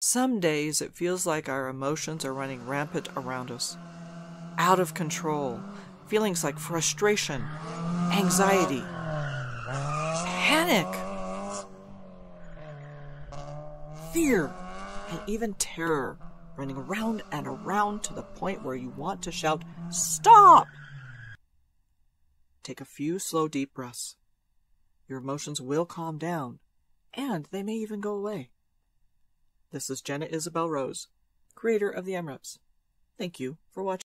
Some days it feels like our emotions are running rampant around us, out of control. Feelings like frustration, anxiety, panic, fear, and even terror running around and around to the point where you want to shout, Stop! Take a few slow, deep breaths. Your emotions will calm down, and they may even go away. This is Jenna Isbel Rose, creator of the EmReps. Thank you for watching.